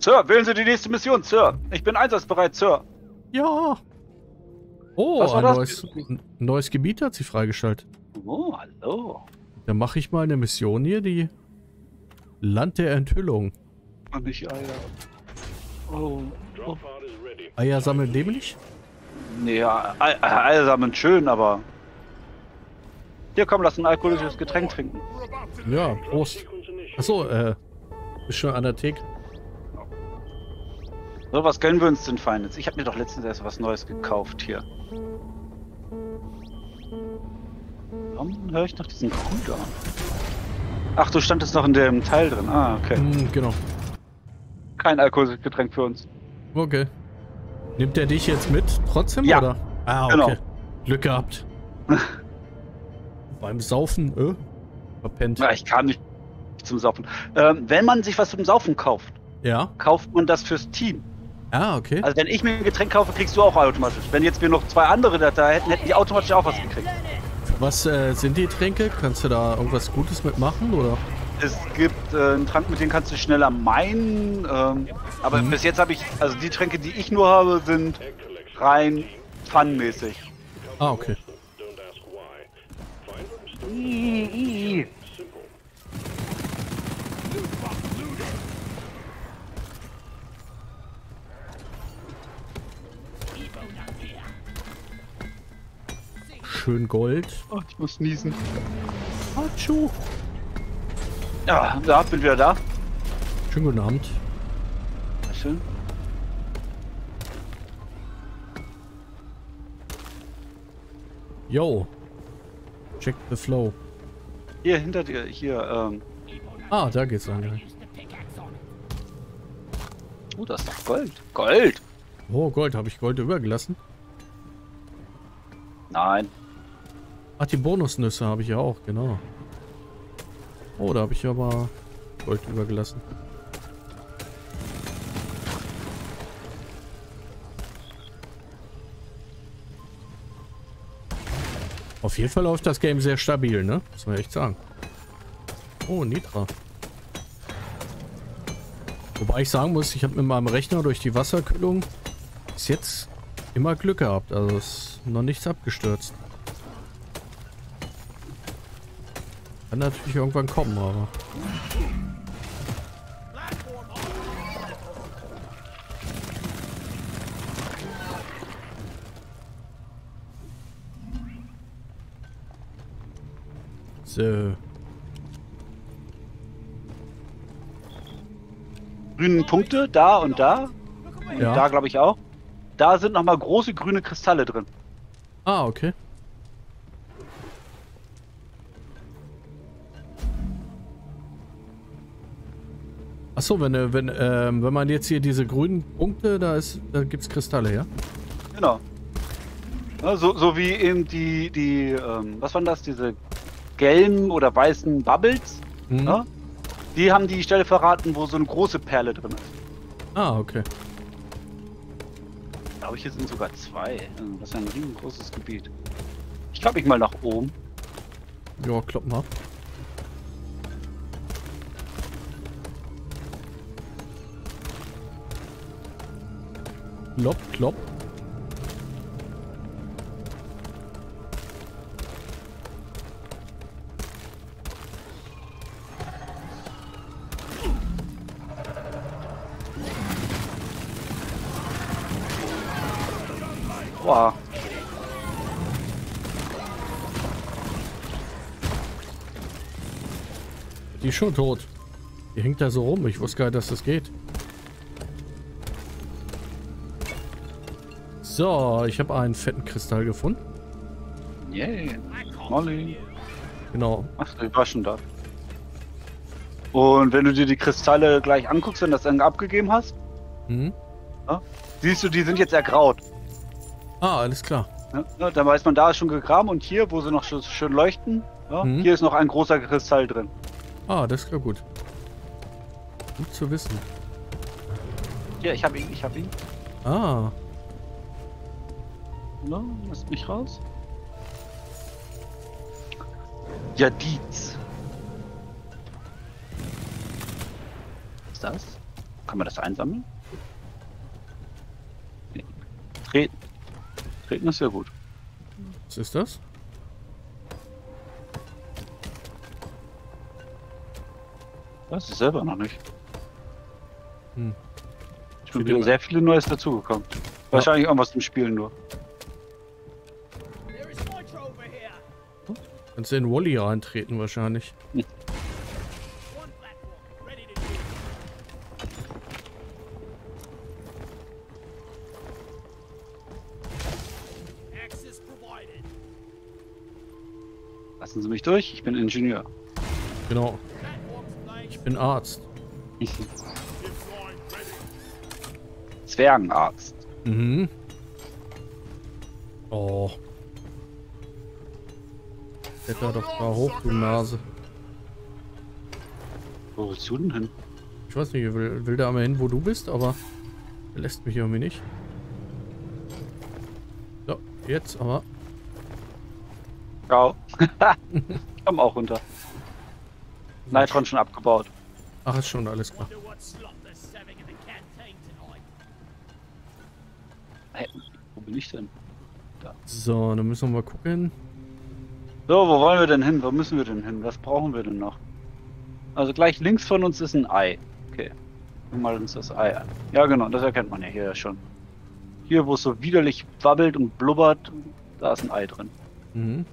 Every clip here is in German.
Sir, wählen Sie die nächste Mission, Sir. Ich bin einsatzbereit, Sir. Ja. Oh, ein neues, ein neues Gebiet hat sich freigeschaltet. Oh, hallo. Dann mache ich mal eine Mission hier, die Land der Enthüllung. Und nicht Eier. Oh. oh. Eier sammeln dämlich? Nee, ja, Ei- Ei- Eier sammeln schön, aber... Hier, komm, lass ein alkoholisches Getränk trinken. Ja, Prost. Achso, äh, ist schon an der Theke. So, was gönnen wir uns denn Feines? Ich habe mir doch letztens erst was Neues gekauft hier. Warum höre ich noch diesen Cooldown? Ach, du standest noch in dem Teil drin. Ah, okay. Hm, genau. Kein alkoholisches Getränk für uns. Okay. Nimmt er dich jetzt mit trotzdem, Ja. oder? Ah, okay. Genau. Glück gehabt. Beim Saufen, äh, verpennt. Ja, ich kam nicht zum Saufen. Ähm, wenn man sich was zum Saufen kauft, Ja. kauft man das fürs Team. Ah, okay. Also wenn ich mir ein Getränk kaufe, kriegst du auch automatisch. Wenn jetzt wir noch zwei andere da, hätten, hätten die automatisch auch was gekriegt. Was äh, sind die Tränke? Kannst du da irgendwas Gutes mitmachen, oder? Es gibt äh, einen Trank, mit dem kannst du schneller meinen. Ähm, aber Mhm. bis jetzt habe ich, also die Tränke, die ich nur habe, sind rein funmäßig. Ah, okay. Ih. Schön Gold. Oh, ich muss niesen. Hatschu. Ja, da bin wieder da. Schönen guten Abend. Schön. Yo. Check the flow. Hier hinter dir, hier. Ähm, Ah, da geht's lang. oh, das ist doch Gold. Gold? Oh, Gold. Habe ich Gold übergelassen? Nein. Ach, die Bonusnüsse habe ich ja auch, genau. Oh, da habe ich aber Gold übergelassen. Auf jeden Fall läuft das Game sehr stabil, ne? Muss man echt sagen. Oh, Nitra. Wobei ich sagen muss, ich habe mit meinem Rechner durch die Wasserkühlung bis jetzt immer Glück gehabt. Also ist noch nichts abgestürzt. Kann natürlich irgendwann kommen, aber. So. Grünen Punkte, da und da. Und Ja. da glaube ich auch. Da sind nochmal große grüne Kristalle drin. Ah, okay. Achso, wenn, äh, wenn, ähm, wenn man jetzt hier diese grünen Punkte, da ist, da gibt's Kristalle, ja? Genau. Ja, so, so wie eben die, die, ähm, was waren das, diese gelben oder weißen Bubbles, Mhm. ja? Die haben die Stelle verraten, wo so eine große Perle drin ist. Ah, okay. Ich glaube, hier sind sogar zwei. Das ist ein riesengroßes Gebiet. Ich glaube, ich mal nach oben. Ja, klopp mal. Klopp, klopp. Die ist schon tot. Die hängt da so rum. Ich wusste gar nicht, dass das geht. So, ich habe einen fetten Kristall gefunden. Yeah. Molly. Genau. Ach, schon da. Und wenn du dir die Kristalle gleich anguckst und das dann abgegeben hast, Mhm. siehst du, die sind jetzt ergraut. Ah, alles klar. Ja, ja, dann weiß man, da ist schon gegraben und hier, wo sie noch schön leuchten, ja, Mhm. hier ist noch ein großer Kristall drin. Ah, das ist ja gut. Gut zu wissen. Hier, ich hab ihn, ich hab ihn. Ah, Na, lass mich raus. Ja, Dietz. Was ist das? Kann man das einsammeln? Nee. Treten. Treten ist ja gut. Was ist das? Das ist selber noch nicht. Hm. Ich bin wieder sehr viele Neues dazugekommen. Wahrscheinlich irgendwas im Spielen nur. Kannst du in Wally reintreten wahrscheinlich. Lassen Sie mich durch, ich bin Ingenieur. Genau. Ich bin Arzt. Zwergenarzt. Mhm. Oh. Kletter doch da hoch, du Nase. Wo willst du denn hin? Ich weiß nicht, ich will, will da mal hin, wo du bist, aber er lässt mich irgendwie nicht. So, jetzt aber. Ciao. Komm auch runter. Nitron schon abgebaut. Ach, ist schon alles klar. Hä, wo bin ich denn? So, dann müssen wir mal gucken. So, wo wollen wir denn hin? Wo müssen wir denn hin? Was brauchen wir denn noch? Also gleich links von uns ist ein Ei. Okay. Mal uns das Ei an. Ja genau, das erkennt man ja hier ja schon. Hier, wo es so widerlich wabbelt und blubbert, da ist ein Ei drin. Mhm.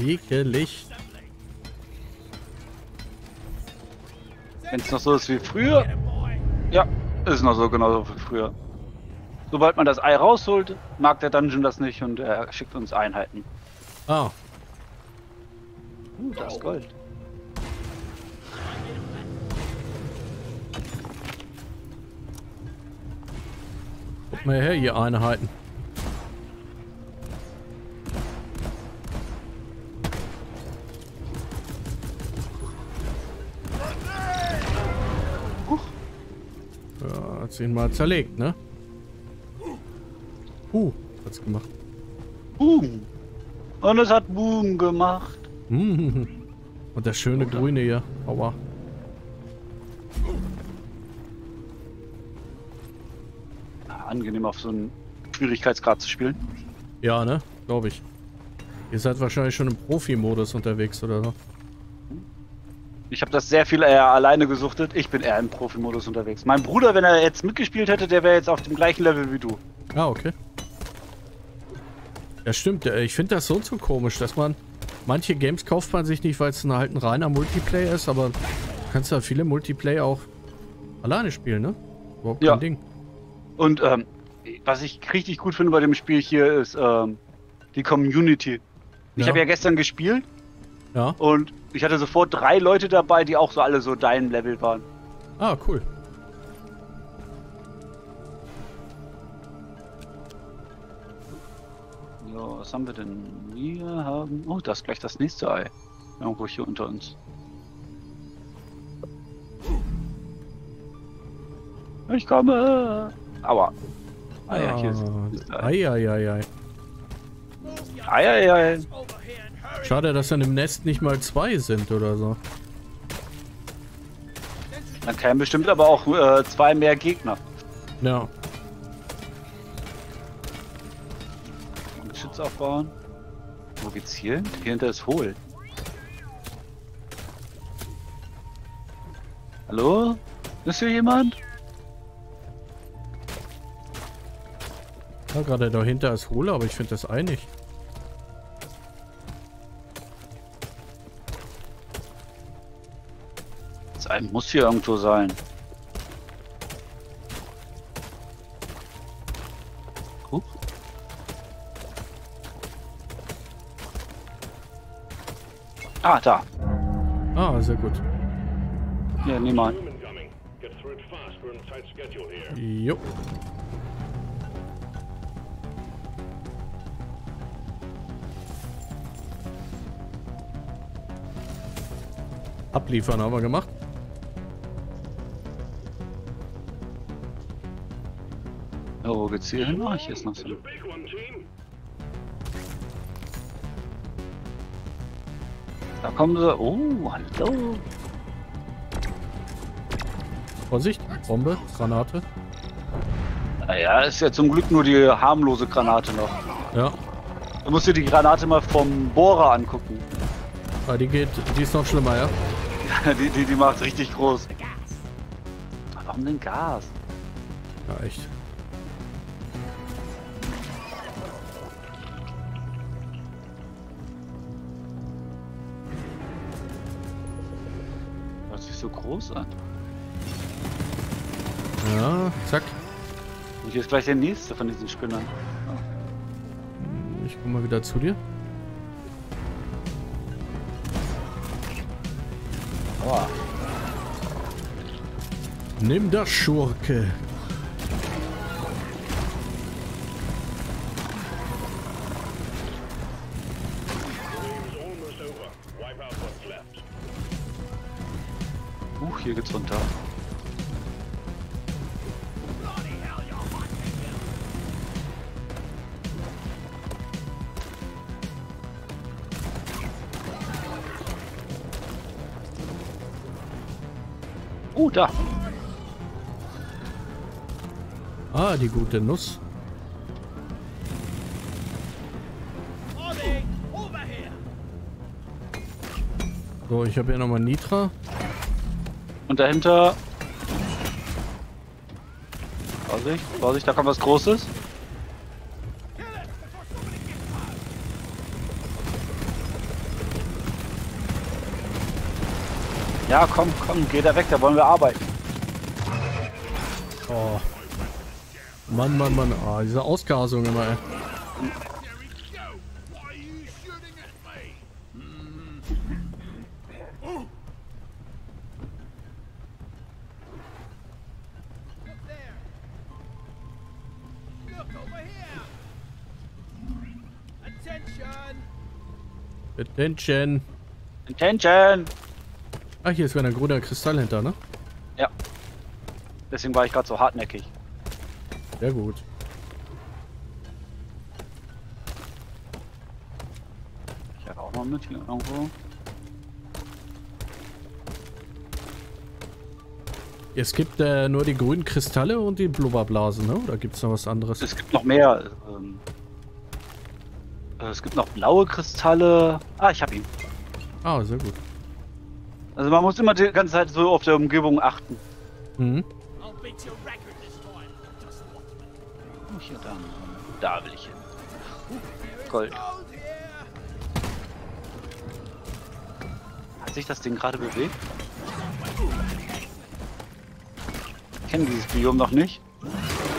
Ekelig. Wenn es noch so ist wie früher. Ja, ist noch so genauso wie früher. Sobald man das Ei rausholt, mag der Dungeon das nicht und er schickt uns Einheiten. Ah, Uh, da ist Gold. guck mal her, ihr Einheiten. Ja, hat sie ihn mal zerlegt, ne? Uh, hat's gemacht. Boom. Und es hat Boom gemacht. Mhm. Und das schöne Grüne hier. Aua. Angenehm auf so einen Schwierigkeitsgrad zu spielen. Ja, ne? Glaube ich. Ihr seid wahrscheinlich schon im Profi-Modus unterwegs oder so. Ich habe das sehr viel eher alleine gesuchtet. Ich bin eher im Profi-Modus unterwegs. Mein Bruder, wenn er jetzt mitgespielt hätte, der wäre jetzt auf dem gleichen Level wie du. Ah, okay. Ja, stimmt. äh, Ich finde das so und so komisch, dass man... Manche Games kauft man sich nicht, weil es halt ein reiner Multiplayer ist, aber du kannst ja viele Multiplayer auch alleine spielen, ne? Überhaupt kein Ja. Ding. Und ähm, was ich richtig gut finde bei dem Spiel hier ist ähm, die Community. Ich Ja. habe ja gestern gespielt Ja. und ich hatte sofort drei Leute dabei, die auch so alle so deinem Level waren. Ah, cool. Was haben wir denn? Wir haben. Oh, da ist gleich das nächste Ei. Irgendwo hier unter uns. Ich komme! Aua. Ah ja, hier ist Ei. Eieiei. move your Ei, ei, ei. asses over here and hurry. Schade, dass dann im Nest nicht mal zwei sind oder so. Dann kämen bestimmt aber auch äh, zwei mehr Gegner. Ja. Und Geschütz aufbauen. Wo geht's hier? hin? Hier hinter ist hohl. Hallo? Ist hier jemand? Ja, gerade dahinter ist Hohle, aber ich finde das Ei nicht. Das muss hier irgendwo sein. Ah, da. Ah, sehr gut. Ja, schedule here. Jo. Abliefern haben wir gemacht. Wo geht's hier hin? Ah, hier ist noch so. Da kommen sie. Oh, hallo. Vorsicht, Bombe, Granate. Naja, ist ja zum Glück nur die harmlose Granate noch. Ja, Du musst dir die Granate mal vom Bohrer angucken. ah, die geht, die ist noch schlimmer, ja? Die, die, die macht richtig groß. Warum denn Gas? Ja, echt. Groß an. Ja, zack. Und hier ist gleich der nächste von diesen Spinnern. Ich komme mal wieder zu dir. Aua. Nimm das Schurke. Oh, da. Ah, die gute Nuss. So, ich habe hier nochmal Nitra. Und dahinter. Vorsicht, Vorsicht, da kommt was Großes. Ja, komm, komm, geh da weg, da wollen wir arbeiten. Oh. Mann, Mann, Mann. Ah, diese Ausgasung immer, ey. Attention. Attention. Ah, hier ist wieder ein grüner Kristall hinter, ne? Ja. Deswegen war ich gerade so hartnäckig. Sehr gut. Ich habe auch noch mit hier irgendwo. Es gibt äh, nur die grünen Kristalle und die Blubberblasen, ne? Oder gibt es noch was anderes? Es gibt noch mehr. Ähm, äh, es gibt noch blaue Kristalle. Ah, ich habe ihn. Ah, sehr gut. Also man muss immer die ganze Zeit so auf der Umgebung achten. Mhm. Oh, hier da. Da will ich hin. Gold. Hat sich das Ding gerade bewegt? Ich kenne dieses Biom noch nicht.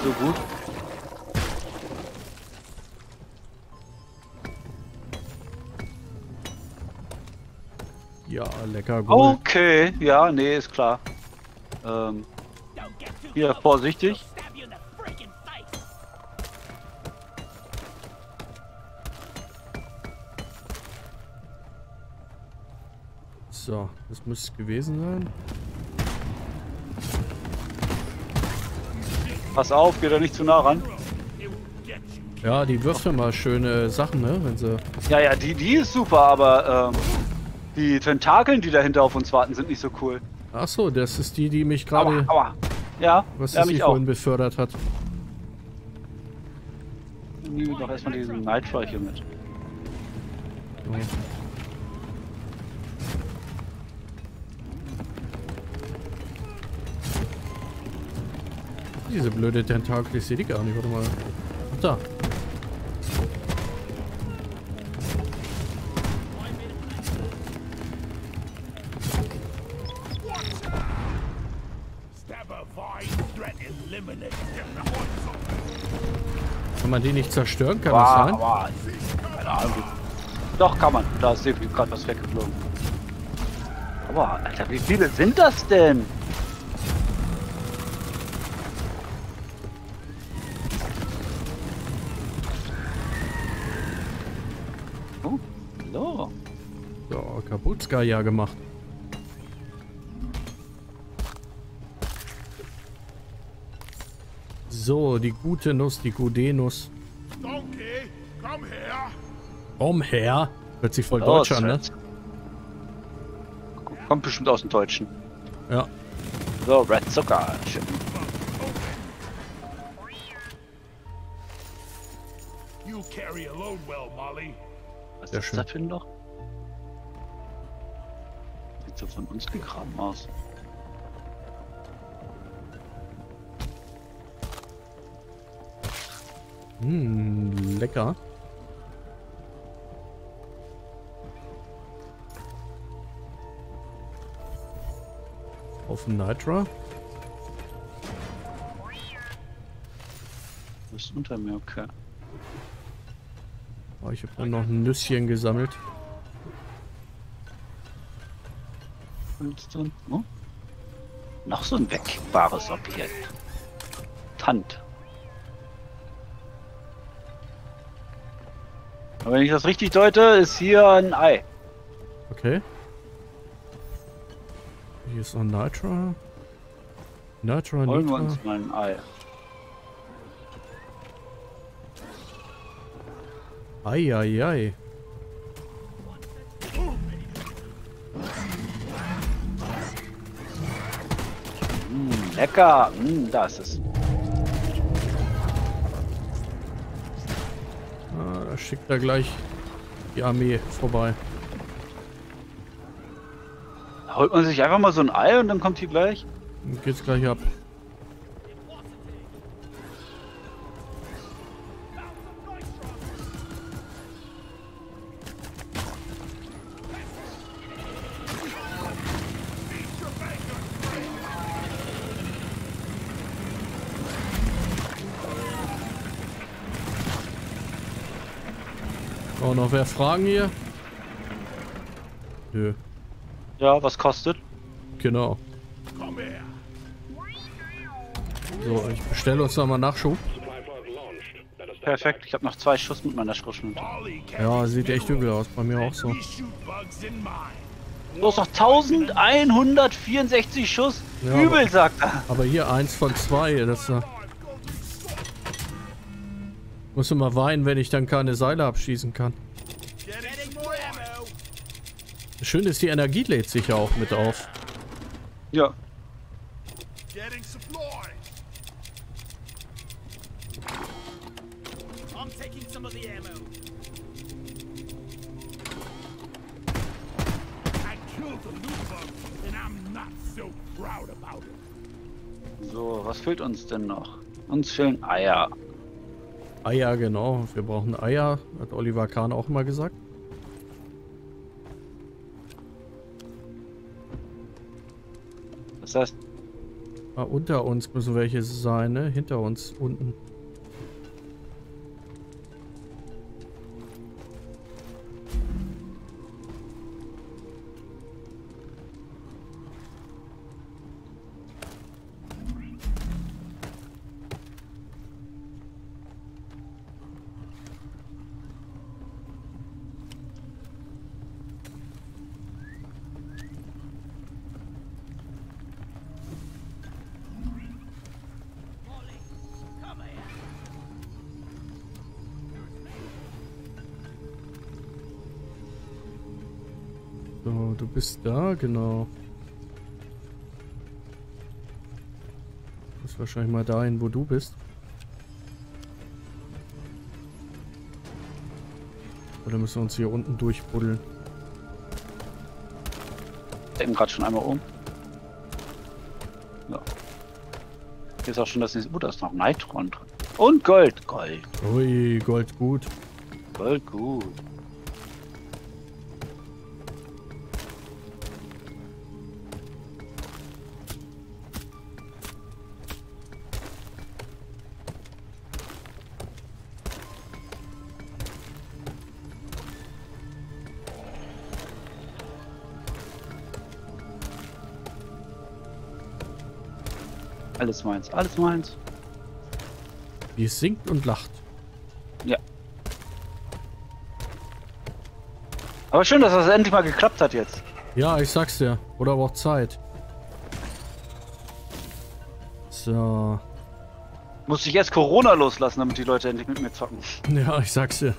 So gut. Lecker Gold. Okay, ja, nee, ist klar. Ähm, hier, vorsichtig. So, das müsste es gewesen sein. Pass auf, geh da nicht zu nah ran. Ja, die wirft immer schöne Sachen, ne? Wenn sie. Ja, ja, die, die ist super, aber ähm, die Tentakeln, die dahinter auf uns warten, sind nicht so cool. Ach so, das ist die, die mich Aua, gerade. aua. Ja, Was ja, mich auch. vorhin befördert hat. Nehmen wir doch erstmal diesen Nightfly hier mit. So. Diese blöde Tentakel, ich sehe die gar nicht. Warte mal. Ach, da. Man die nicht zerstören? Kann das sein? Keine Ahnung. Doch, kann man. Da ist definitiv gerade was weggeflogen. Aber, Alter, wie viele sind das denn? Oh, hallo. So, Kapuzka ja gemacht. So, die gute Nuss, die Gudenus. Donkey, come here. Komm her. Hört sich voll Los, deutsch an, ne? Kommt bestimmt aus dem Deutschen. Ja. So, Red Zucker. Schön. You carry a load well, Molly. Was Sehr ist schön. das für ein Loch? Sieht so von uns gegraben aus. Hm, lecker. Auf Nitra. Du bist unter mir, okay. Oh, ich habe noch ein Nüsschen gesammelt. Willst du? Oh? Noch so ein wegbares Objekt. Tant. Aber wenn ich das richtig deute, ist hier ein Ei. Okay. Hier ist noch Nitra. Nitra, Holen wir Nitra. uns mal ein Ei. Eieiei. Mm, lecker. Mm, da ist es. Da schickt er gleich die Armee vorbei. Da holt man sich einfach mal so ein Ei und dann kommt hier gleich. Dann geht's gleich ab. Oh, noch wer Fragen hier? Nö, Ja, was kostet? genau. Come here. So, ich bestelle uns nochmal Nachschub. Perfekt, ich habe noch zwei Schuss mit meiner Schrotflinte. Ja, sieht echt übel aus. Bei mir auch so. hast noch 1164 Schuss. Ja, Übel, sagt er. Aber hier eins von zwei. Das äh, muss immer weinen, wenn ich dann keine Seile abschießen kann. Schön ist, die Energie lädt sich ja auch mit auf. Ja. So, was fehlt uns denn noch? Uns fehlen Eier. Eier, genau. Wir brauchen Eier, hat Oliver Kahn auch immer gesagt. Das heißt, Ah, unter uns müssen welche sein, ne? Hinter uns, unten. Da, genau. Du bist wahrscheinlich mal dahin, wo du bist. Oder müssen wir uns hier unten durchbuddeln? denken gerade schon einmal um. Ja. Hier ist auch schon das nächste. Oh, da ist noch Nitron drin. Und Gold. Gold. Ui, Gold gut. Gold, gut. Alles meins, alles meins. Die singt und lacht. Ja. Aber schön, dass das endlich mal geklappt hat jetzt. Ja, ich sag's dir. Oder aber auch Zeit. So. Musste ich erst Corona loslassen, damit die Leute endlich mit mir zocken. Ja, ich sag's dir.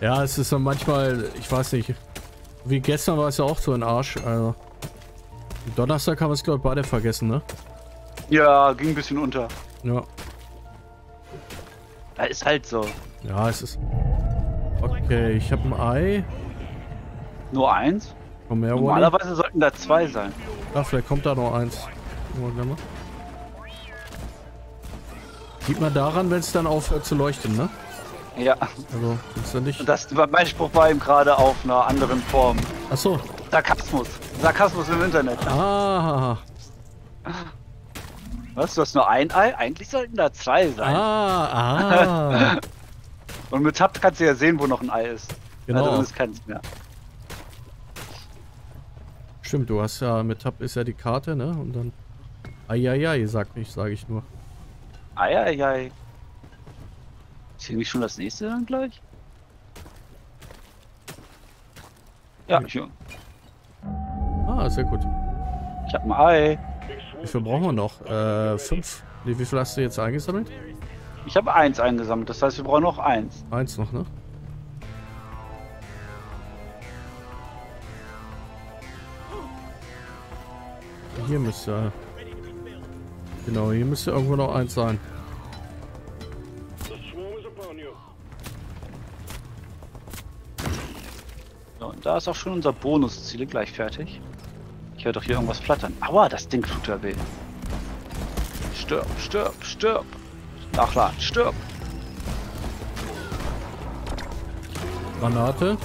Ja, es ist dann manchmal, ich weiß nicht. Wie gestern war es ja auch so ein Arsch. Also, Donnerstag haben wir es, glaube ich, beide vergessen, ne? Ja, ging ein bisschen unter. Ja. Ja, ist halt so. Ja, es ist... Okay, ich habe ein Ei. Nur eins? Komm her, Wally. Normalerweise sollten da zwei sein. Ja, vielleicht kommt da noch eins. Sieht man daran, wenn es dann aufhört zu leuchten, ne? Ja. Also, ist ja nicht... Und das, mein Spruch war eben gerade auf einer anderen Form. Achso. Sarkasmus. Sarkasmus im Internet. Ah. Was? Du hast nur ein Ei? Eigentlich sollten da zwei sein. Ah, ah. Und mit Tab kannst du ja sehen, wo noch ein Ei ist. Genau. Da drin ist keins mehr. Stimmt, du hast ja mit Tab ist ja die Karte, ne? Und dann. Eieiei, sag ich, sage ich nur. Eieiei. Ist hier nicht schon das nächste dann gleich? Ja, ich, Ah, sehr gut. ich hab ein Ei. Wie viel brauchen wir noch? Äh, fünf. Nee, wie viel hast du jetzt eingesammelt? Ich habe eins eingesammelt, das heißt, wir brauchen noch eins. Eins noch, ne? Hier müsste. Genau, hier müsste irgendwo noch eins sein. So, und da ist auch schon unser Bonusziel gleich fertig. Höre doch hier irgendwas flattern. Aua, das Ding tut ja weh. Stirb, stirb, stirb. Nachladen, stirb. Granate.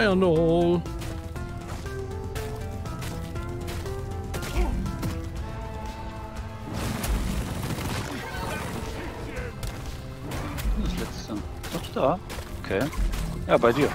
Fire in the hole. Das letzte. Doch da. Okay. Ja, bei dir.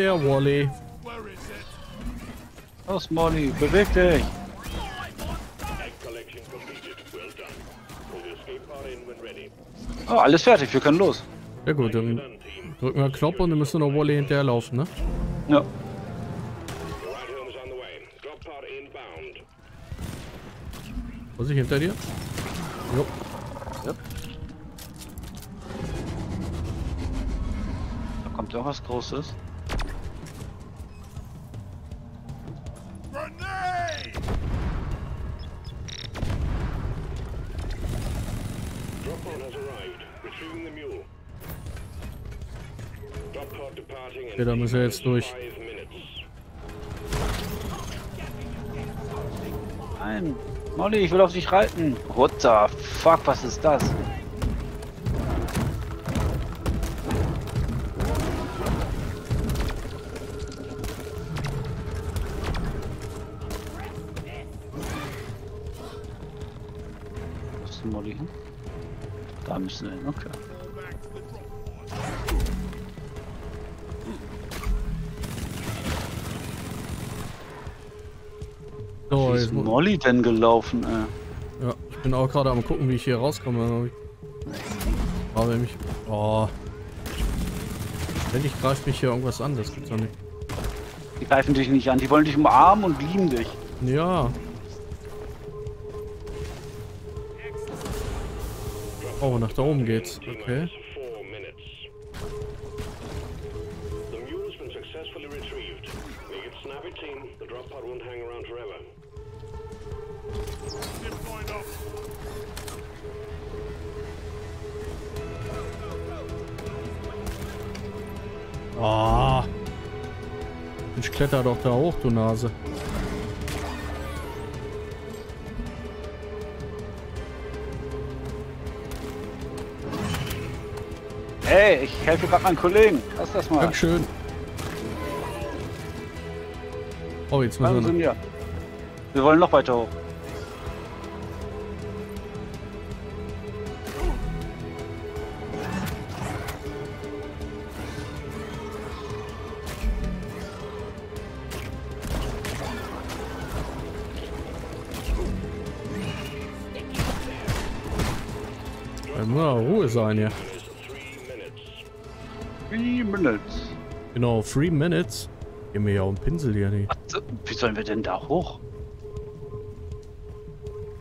Her, Wally. Los, Molly, beweg dich. Oh, alles fertig, wir können los. Ja gut, dann drücken wir Knopf und dann müssen wir noch Wally hinterherlaufen, ne? Ja. Inbound. Vorsicht hinter dir. Jo. Da kommt irgendwas Großes. Okay, da müssen wir jetzt durch. Nein. Molly, ich will auf dich reiten. What the fuck, was ist das? Ist Molly denn gelaufen, ey? ja, ich bin auch gerade am gucken, wie ich hier rauskomme. Aber mich. Oh. Ständig greift mich hier irgendwas an, das gibt's doch nicht. Die greifen dich nicht an, die wollen dich umarmen und lieben dich. Ja. Oh, nach da oben geht's. Okay. Kletter doch da hoch, du Nase. Hey, ich helfe gerade meinen Kollegen. Lass das mal. Dankeschön. Oh, jetzt müssen wir noch. Wir wollen noch weiter hoch. Sein hier. Three minutes. Genau, three minutes. Gib mir ja auch einen Pinsel hier nicht. Was, wie sollen wir denn da hoch?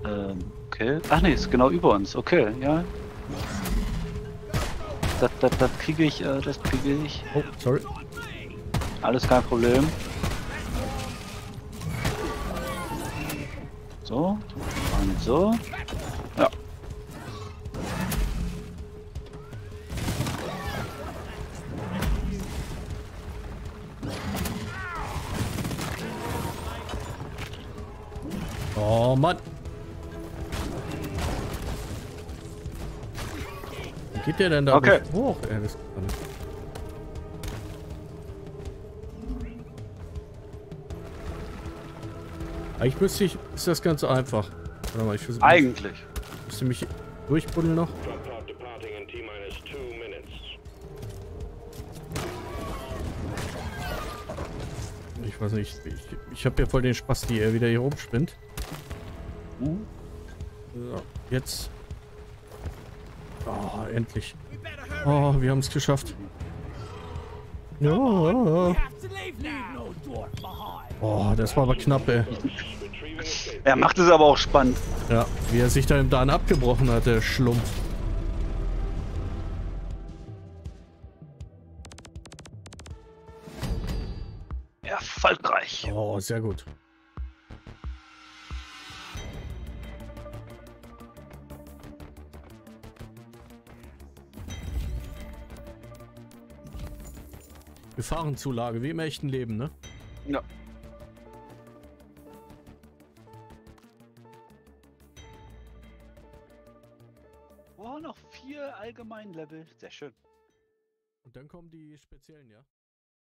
Ähm, okay. Ach nee, ist genau über uns. Okay, ja. Das, das, das kriege ich, äh, das kriege ich. Oh, sorry. Alles kein Problem. So. Und so. Geht der denn da Okay. hoch? Ey, das geht gar nicht. Eigentlich müsste ich, ist das ganz einfach. Warte mal, ich versuche, Eigentlich. müsste mich durchbuddeln noch. Ich weiß nicht, ich, ich habe ja voll den Spaß, die er wieder hier rumspinnt. Hm? So, jetzt. Oh, endlich. Oh, wir haben es geschafft. Ja. Oh, das war aber knapp, ey. Er macht es aber auch spannend. Ja, wie er sich da im Dan abgebrochen hat, der Schlumpf. Erfolgreich. Oh, sehr gut. Gefahrenzulage, wie im echten Leben, ne? Ja. Oh, noch vier Allgemeinlevel. Sehr schön. Und dann kommen die speziellen, ja?